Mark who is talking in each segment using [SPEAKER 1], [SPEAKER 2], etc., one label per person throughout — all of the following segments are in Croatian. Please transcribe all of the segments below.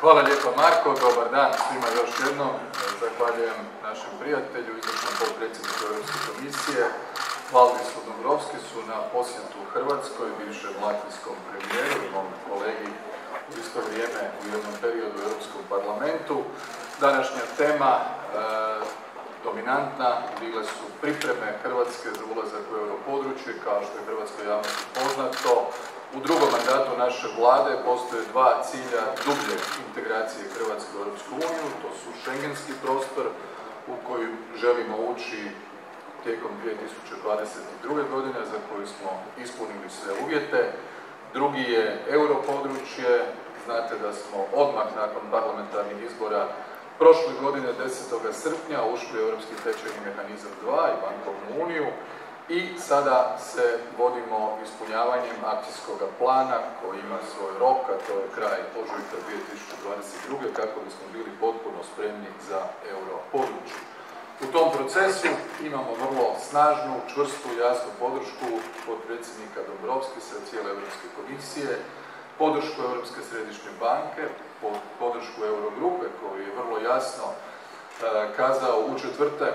[SPEAKER 1] Hvala lijepa Marko, dobar dan svima još jednom. Zahvaljujem našem prijatelju, izvršnom potpredsjedniku Europske komisije, Valdisu Dombrovskisu na posjetu Hrvatskoj, bivšem latvijskom premijeru mom kolegi u isto vrijeme u jednom periodu u Europskom parlamentu. Današnja tema e, dominantna bile su pripreme Hrvatske za ulazak u europodručje, kao što je hrvatskoj javnosti poznato. U drugom mandatu naše vlade postoje dva cilja dublje integracije Hrvatske u Europsku uniju, to su šengenski prostor u koji želimo ući tijekom 2022. godine za koju smo ispunili sve uvjete. Drugi je europodručje, znate da smo odmah nakon parlamentarnih izbora prošle godine 10. srpnja ušli u Europski tečajni mehanizam 2 i bankovnu i sada se vodimo ispunjavanjem akcijskog plana koji ima svoj rok, a to je kraj ožujka 2022. kako bismo bili potpuno spremni za euro područje. U tom procesu imamo vrlo snažnu, čvrstu, jasnu podršku potpredsjednika Dombrovskisa, cijele Europske komisije, podršku Europske središnje banke, podršku Eurogrupe koji je vrlo jasno e, kazao u četvrtak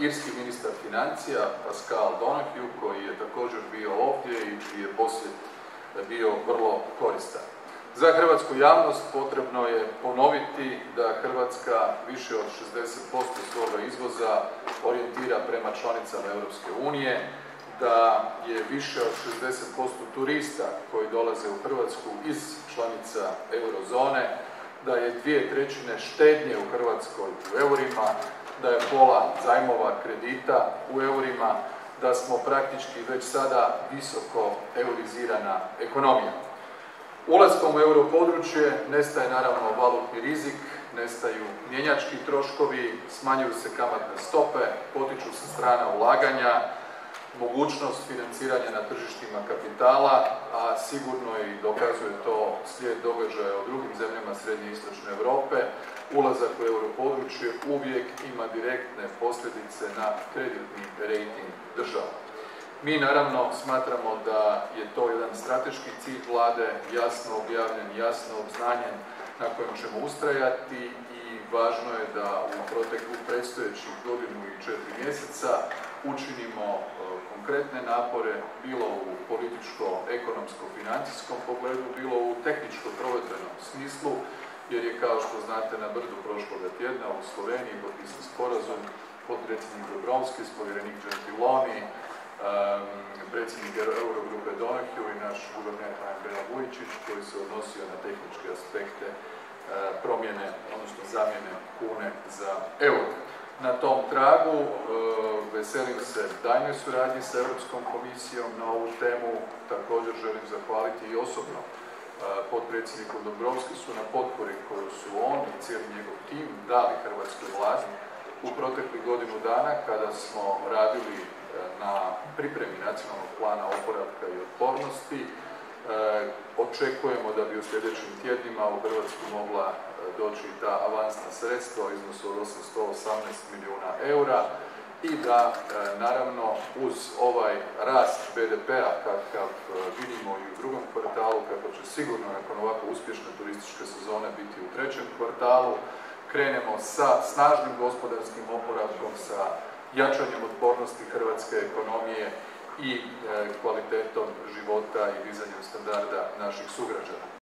[SPEAKER 1] irski ministar financija Pascal Donahue koji je također bio ovdje i čiji je posjet bio vrlo koristan. Za hrvatsku javnost potrebno je ponoviti da Hrvatska više od 60% svoga izvoza orijentira prema članicama Europske unije, da je više od 60% turista koji dolaze u Hrvatsku iz članica eurozone, da je dvije trećine štednje u Hrvatskoj u eurima, da je pola zajmova kredita u eurima, da smo praktički već sada visoko eurizirana ekonomija. Ulaskom u europodručje nestaje naravno valutni rizik, nestaju mjenjački troškovi, smanjuju se kamatne stope, potiču se strana ulaganja, mogućnost financiranja na tržištima kapitala, a sigurno i dokazuje to slijed događaja u drugim zemljama Srednje i Istočne Europe, ulazak u europodručje uvijek ima direktne posljedice na kreditni rating država. Mi naravno smatramo da je to jedan strateški cilj vlade, jasno objavljen, jasno obznanjen, na kojem ćemo ustrajati i važno je da u proteklu predstojećih godinu i četiri mjeseca učinimo e, konkretne napore, bilo u političko-ekonomsko-financijskom pogledu, bilo u tehničko-provedbenom smislu, jer je kao što znate na brdu prošloga tjedna u Sloveniji potpisan sporazum potpredsjednik Dobrovski, povjerenik Gentiloni, predsjednik Eurogrupe Donahue i naš guverner HNB-a Vujičić koji se odnosio na tehničke aspekte e, promjene, odnosno zamjene kune za euro. Na tom tragu e, veselim se daljnjoj suradnji sa Europskom komisijom na ovu temu. Također želim zahvaliti i osobno potpredsjedniku Dobrovski su na potpori koju su on i cijeli njegov tim dali Hrvatskoj vladi u proteklih godinu dana kada smo radili e, na pripremi nacionalnog plana oporavka i otpornosti. Očekujemo da bi u sljedećim tjednima u Hrvatsku mogla doći ta avansna sredstva iznosu od 818 milijuna eura i da e, naravno uz ovaj rast BDP-a kakav e, vidimo i u drugom kvartalu, kako će sigurno nakon ovako uspješne turističke sezone biti u trećem kvartalu, krenemo sa snažnim gospodarskim oporavkom, sa jačanjem otpornosti hrvatske ekonomije i e, kvalitetom života i dizanjem standarda naših sugrađana.